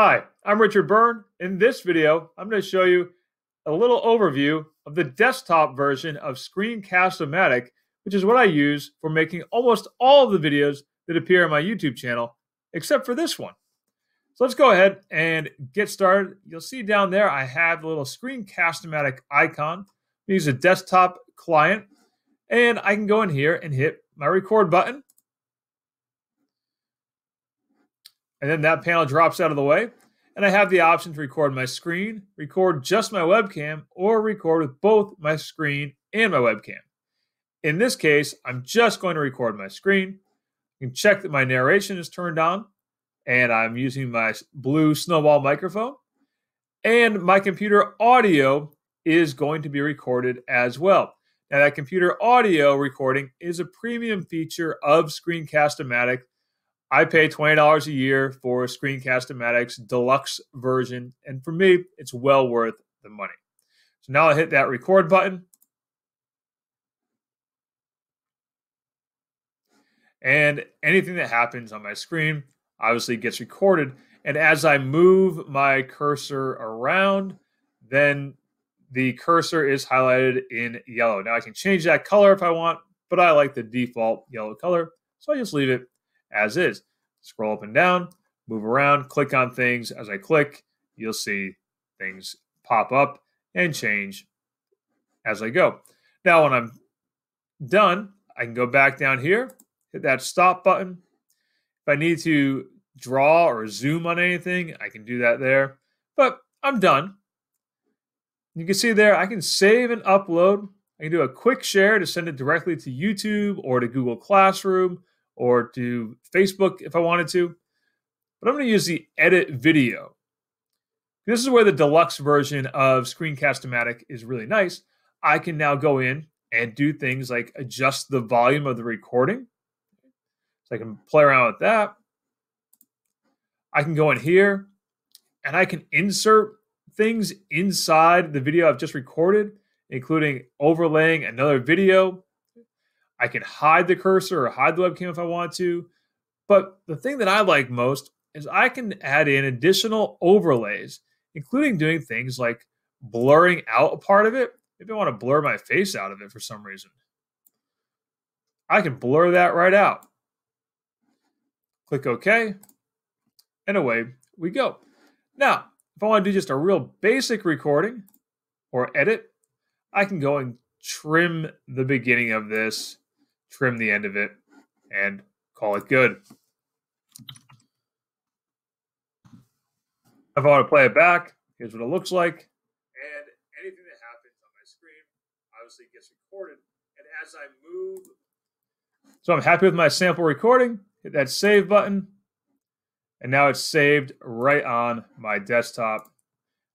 Hi, I'm Richard Byrne. In this video, I'm going to show you a little overview of the desktop version of Screencast-O-Matic, which is what I use for making almost all of the videos that appear on my YouTube channel, except for this one. So let's go ahead and get started. You'll see down there I have the little Screencast-O-Matic icon. I use a desktop client, and I can go in here and hit my record button and then that panel drops out of the way. And I have the option to record my screen, record just my webcam, or record with both my screen and my webcam. In this case, I'm just going to record my screen. You can check that my narration is turned on, and I'm using my blue snowball microphone. And my computer audio is going to be recorded as well. Now, that computer audio recording is a premium feature of Screencast-O-Matic I pay $20 a year for Screencast-O-Matic's deluxe version, and for me, it's well worth the money. So now I hit that record button. And anything that happens on my screen obviously gets recorded. And as I move my cursor around, then the cursor is highlighted in yellow. Now I can change that color if I want, but I like the default yellow color. So I just leave it as is. Scroll up and down, move around, click on things. As I click, you'll see things pop up and change as I go. Now, when I'm done, I can go back down here, hit that stop button. If I need to draw or zoom on anything, I can do that there. But I'm done. You can see there, I can save and upload. I can do a quick share to send it directly to YouTube or to Google Classroom or to Facebook if I wanted to. But I'm going to use the edit video. This is where the deluxe version of Screencast-O-Matic is really nice. I can now go in and do things like adjust the volume of the recording. So I can play around with that. I can go in here and I can insert things inside the video I've just recorded, including overlaying another video I can hide the cursor or hide the webcam if I want to. But the thing that I like most is I can add in additional overlays, including doing things like blurring out a part of it. Maybe I want to blur my face out of it for some reason. I can blur that right out. Click OK, and away we go. Now, if I want to do just a real basic recording or edit, I can go and trim the beginning of this trim the end of it, and call it good. If I want to play it back, here's what it looks like. And anything that happens on my screen obviously gets recorded. And as I move, so I'm happy with my sample recording. Hit that save button. And now it's saved right on my desktop.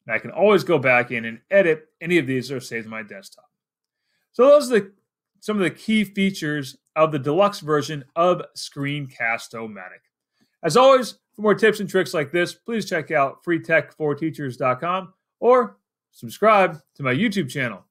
And I can always go back in and edit any of these that are saved on my desktop. So those are the some of the key features of the deluxe version of Screencast-O-Matic. As always, for more tips and tricks like this, please check out freetech4teachers.com or subscribe to my YouTube channel.